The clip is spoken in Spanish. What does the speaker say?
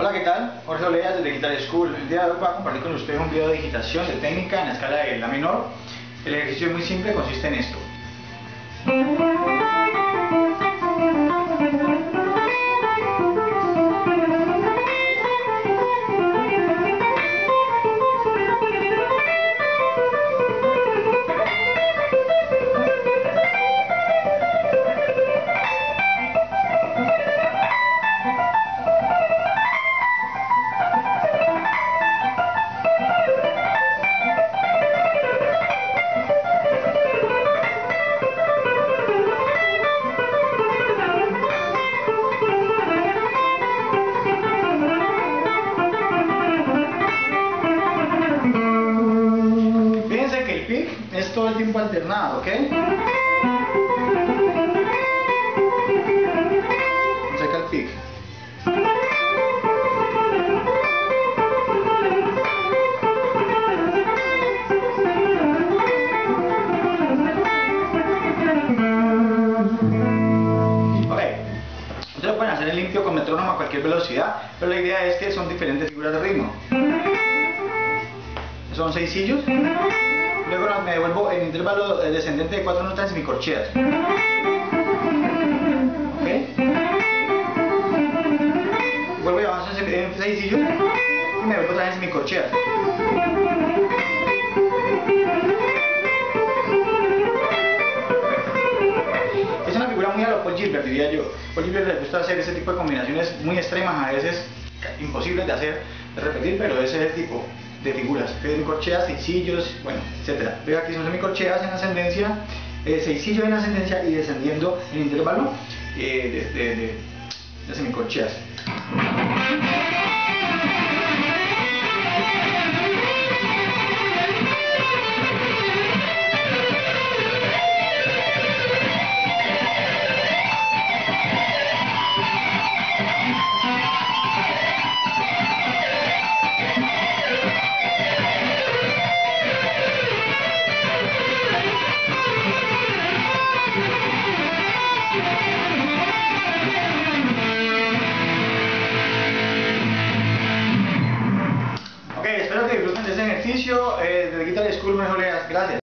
Hola, ¿qué tal? Jorge Oleas desde Guitar School. El día de hoy voy a compartir con ustedes un video de digitación de técnica en la escala de La menor. El ejercicio es muy simple, consiste en esto. Es todo el tiempo alternado, ¿ok? Checa el pick. Ok, ustedes pueden hacer en limpio con metrónomo a cualquier velocidad, pero la idea es que son diferentes figuras de ritmo. Son seis sillos. Luego me devuelvo en intervalo eh, descendente de cuatro notas semicorcheas. ¿Ok? Vuelvo y avanzo en sillos y me devuelvo otra vez en semicorcheas. Es una figura muy a lo Paul Gilbert, diría yo. Paul Gilbert le gusta hacer ese tipo de combinaciones muy extremas, a veces imposibles de hacer, de repetir, pero ese es el tipo de figuras. Semicorcheas, seisillos, bueno, etcétera. Veo aquí son semicorcheas en ascendencia, eh, seisillos en ascendencia y descendiendo en intervalo eh, de, de semicorcheas. Espero que disfruten de ese ejercicio. Eh, de Guitar School, mejor Gracias.